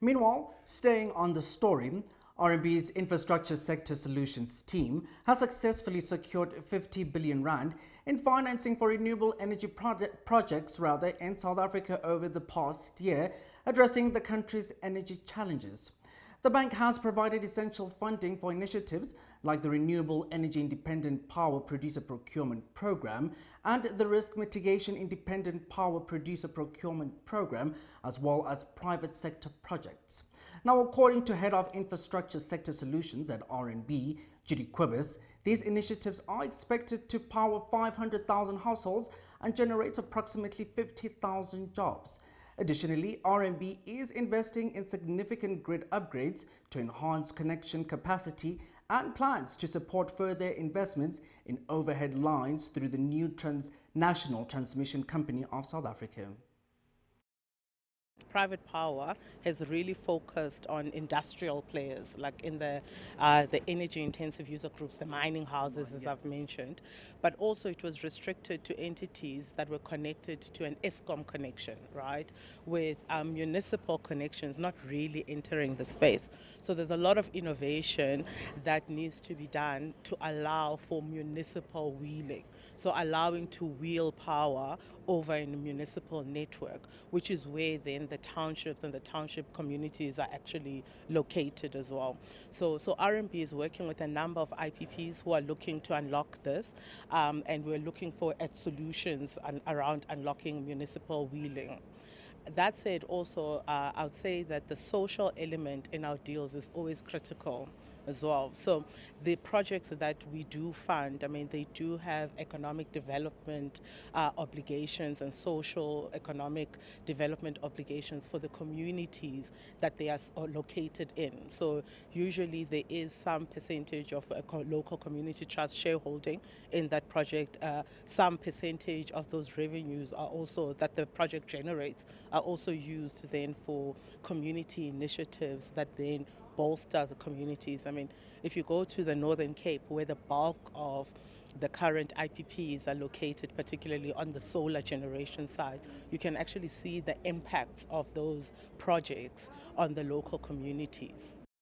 Meanwhile, staying on the story, RMB's Infrastructure Sector Solutions team has successfully secured 50 billion rand in financing for renewable energy projects rather in South Africa over the past year, addressing the country's energy challenges. The bank has provided essential funding for initiatives like the Renewable Energy Independent Power Producer Procurement Program and the Risk Mitigation Independent Power Producer Procurement Program, as well as private sector projects. Now, according to Head of Infrastructure Sector Solutions at RMB, Judy Quibus, these initiatives are expected to power 500,000 households and generate approximately 50,000 jobs. Additionally, RMB is investing in significant grid upgrades to enhance connection capacity and plans to support further investments in overhead lines through the new Transnational Transmission Company of South Africa private power has really focused on industrial players, like in the uh, the energy intensive user groups, the mining houses, as I've mentioned, but also it was restricted to entities that were connected to an Eskom connection, right, with um, municipal connections not really entering the space. So there's a lot of innovation that needs to be done to allow for municipal wheeling, so allowing to wheel power over in a municipal network, which is where then the townships and the township communities are actually located as well. So, so RMB is working with a number of IPPs who are looking to unlock this, um, and we're looking for at solutions around unlocking municipal wheeling. That said, also, uh, I would say that the social element in our deals is always critical as well. So the projects that we do fund, I mean, they do have economic development uh, obligations and social economic development obligations for the communities that they are located in. So usually there is some percentage of local community trust shareholding in that project. Uh, some percentage of those revenues are also that the project generates are also used then for community initiatives that then bolster the communities. I mean, if you go to the Northern Cape, where the bulk of the current IPPs are located, particularly on the solar generation side, you can actually see the impact of those projects on the local communities.